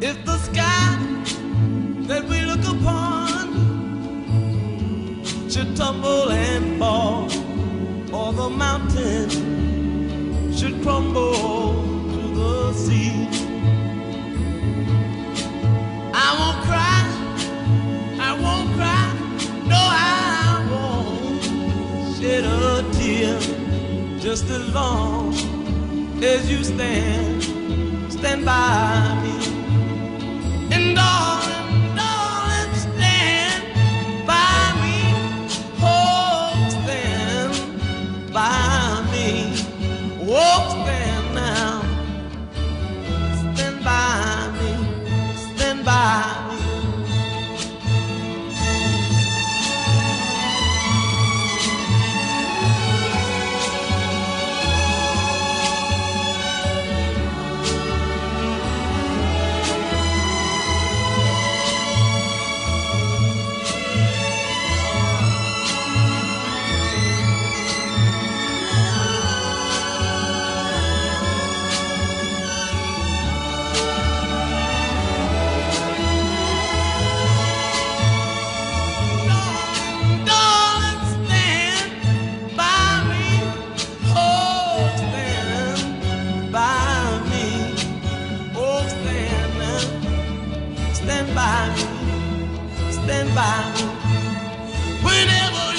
If the sky that we look upon should tumble and fall, or the mountain should crumble to the sea. I won't cry, I won't cry, no, I won't shed a tear just as long as you stand, stand by me. stand by whenever